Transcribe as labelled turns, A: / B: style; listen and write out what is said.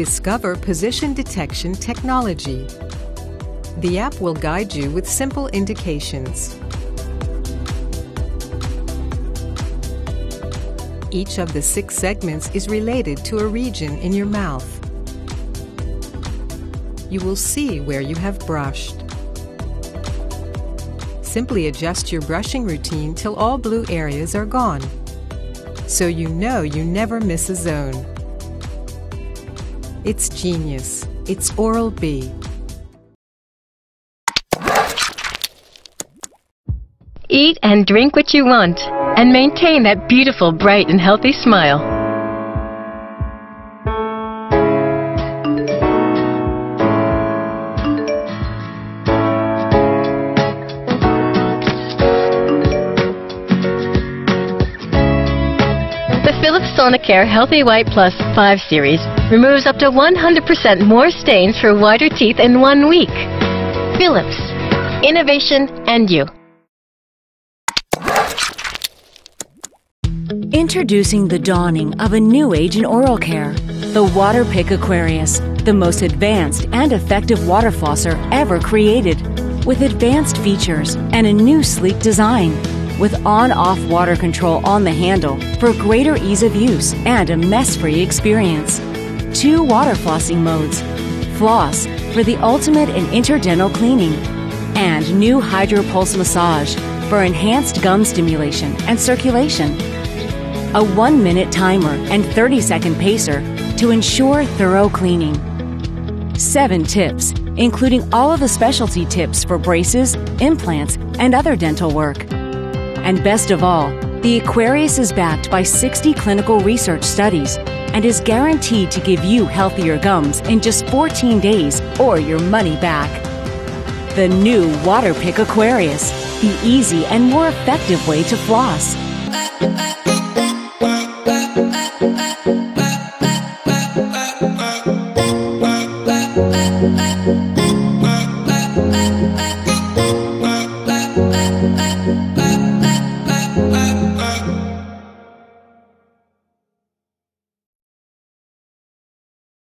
A: Discover Position Detection Technology. The app will guide you with simple indications. Each of the six segments is related to a region in your mouth. You will see where you have brushed. Simply adjust your brushing routine till all blue areas are gone, so you know you never miss a zone. It's genius. It's Oral-B.
B: Eat and drink what you want and maintain that beautiful, bright, and healthy smile. Sonicare Healthy White Plus 5 Series removes up to 100% more stains for whiter teeth in one week. Philips. Innovation and you.
C: Introducing the dawning of a new age in oral care. The Waterpik Aquarius, the most advanced and effective water flosser ever created. With advanced features and a new sleek design. With on off water control on the handle for greater ease of use and a mess free experience. Two water flossing modes Floss for the ultimate in interdental cleaning, and new Hydro Pulse Massage for enhanced gum stimulation and circulation a one minute timer and 30 second pacer to ensure thorough cleaning. Seven tips, including all of the specialty tips for braces, implants, and other dental work. And best of all, the Aquarius is backed by 60 clinical research studies and is guaranteed to give you healthier gums in just 14 days or your money back. The new Waterpik Aquarius, the easy and more effective way to floss.